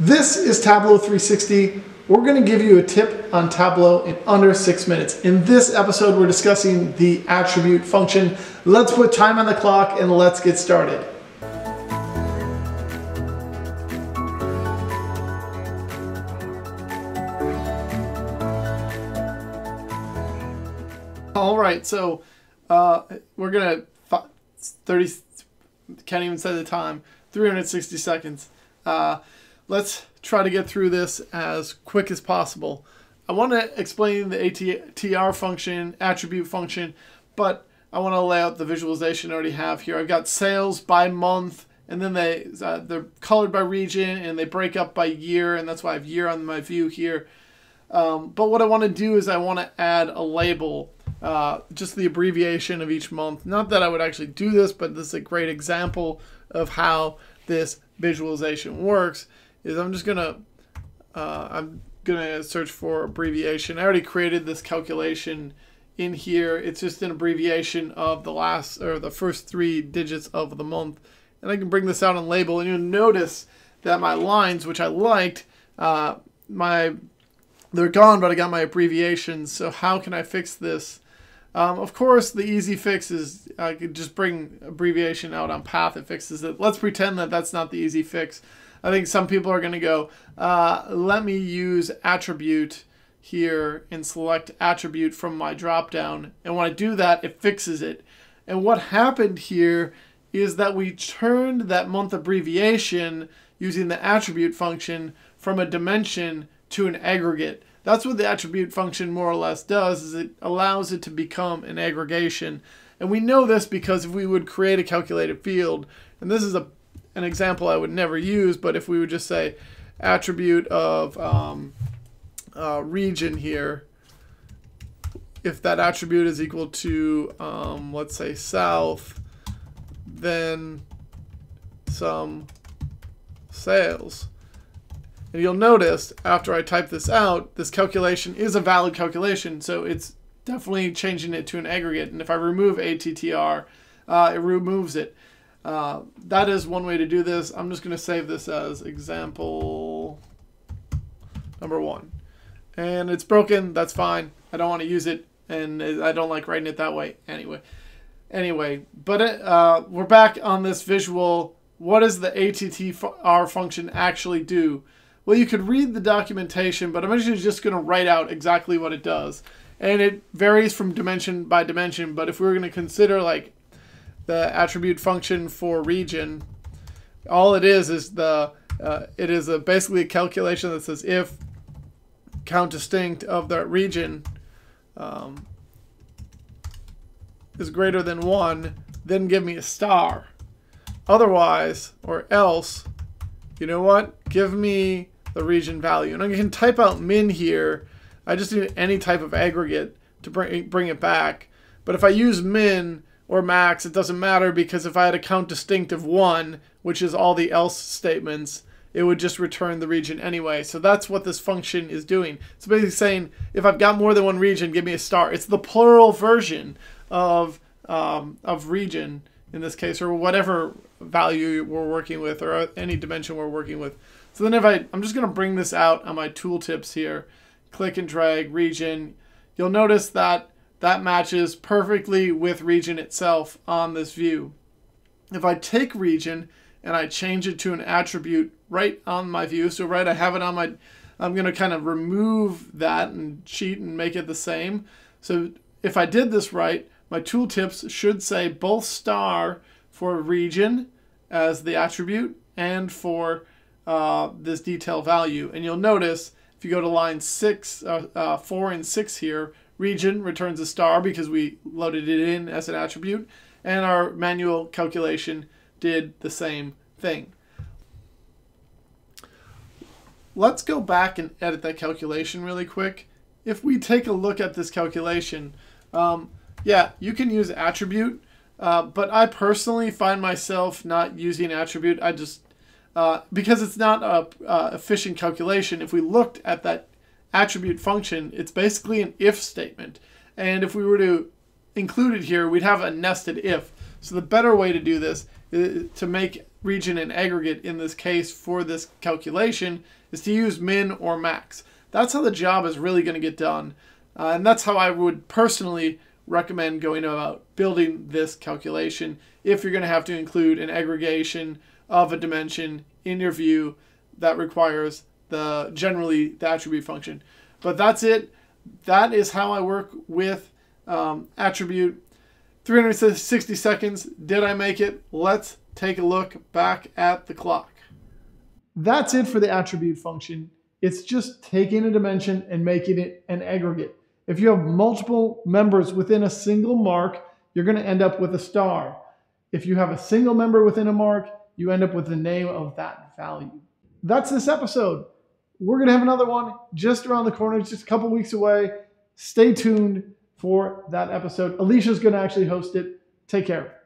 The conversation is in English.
This is Tableau 360. We're going to give you a tip on Tableau in under six minutes. In this episode, we're discussing the attribute function. Let's put time on the clock and let's get started. All right, so uh, we're gonna 30 can't even say the time 360 seconds. Uh, let's try to get through this as quick as possible. I want to explain the ATTR function, attribute function, but I want to lay out the visualization I already have here. I've got sales by month, and then they uh, they're colored by region, and they break up by year, and that's why I have year on my view here. Um, but what I want to do is I want to add a label, uh, just the abbreviation of each month. Not that I would actually do this, but this is a great example of how this visualization works is I'm just gonna uh, I'm gonna search for abbreviation. I already created this calculation in here. It's just an abbreviation of the last or the first three digits of the month. And I can bring this out and label and you'll notice that my lines, which I liked, uh, my they're gone, but I got my abbreviations. So how can I fix this? Um, of course, the easy fix is I could just bring abbreviation out on path. It fixes it. Let's pretend that that's not the easy fix. I think some people are going to go, uh, let me use attribute here and select attribute from my dropdown. And when I do that, it fixes it. And what happened here is that we turned that month abbreviation using the attribute function from a dimension to an aggregate. That's what the attribute function more or less does is it allows it to become an aggregation. And we know this because if we would create a calculated field, and this is a an example I would never use, but if we would just say attribute of um, uh, region here, if that attribute is equal to, um, let's say, south, then sum sales. And you'll notice after I type this out, this calculation is a valid calculation, so it's definitely changing it to an aggregate. And if I remove ATTR, uh, it removes it. Uh, that is one way to do this. I'm just going to save this as example number one. And it's broken. That's fine. I don't want to use it. And I don't like writing it that way anyway. Anyway, but it, uh, we're back on this visual. What does the ATTR function actually do? Well, you could read the documentation, but I'm actually just going to write out exactly what it does. And it varies from dimension by dimension, but if we were going to consider like the attribute function for region, all it is is the uh, it is a basically a calculation that says if count distinct of that region um, is greater than one, then give me a star. Otherwise, or else, you know what? Give me the region value. And I can type out min here. I just need any type of aggregate to bring, bring it back. But if I use min, or max, it doesn't matter because if I had a count distinct of 1, which is all the else statements, it would just return the region anyway. So that's what this function is doing. It's basically saying if I've got more than one region, give me a star. It's the plural version of, um, of region in this case, or whatever value we're working with, or any dimension we're working with. So then if I, I'm just going to bring this out on my tooltips here, click and drag region, you'll notice that that matches perfectly with region itself on this view. If I take region and I change it to an attribute right on my view, so right I have it on my, I'm going to kind of remove that and cheat and make it the same. So if I did this right, my tooltips should say both star for region as the attribute and for uh, this detail value. And you'll notice if you go to line six, uh, uh, four and six here, region returns a star because we loaded it in as an attribute, and our manual calculation did the same thing. Let's go back and edit that calculation really quick. If we take a look at this calculation, um, yeah, you can use attribute, uh, but I personally find myself not using attribute. I just, uh, because it's not a uh, efficient calculation, if we looked at that attribute function, it's basically an if statement. And if we were to include it here, we'd have a nested if. So the better way to do this is to make region and aggregate in this case for this calculation is to use min or max. That's how the job is really going to get done. Uh, and that's how I would personally recommend going about building this calculation if you're going to have to include an aggregation of a dimension in your view that requires the generally the attribute function. But that's it. That is how I work with um, attribute. 360 seconds. Did I make it? Let's take a look back at the clock. That's it for the attribute function. It's just taking a dimension and making it an aggregate. If you have multiple members within a single mark, you're going to end up with a star. If you have a single member within a mark, you end up with the name of that value. That's this episode. We're going to have another one just around the corner, just a couple weeks away. Stay tuned for that episode. Alicia's going to actually host it. Take care.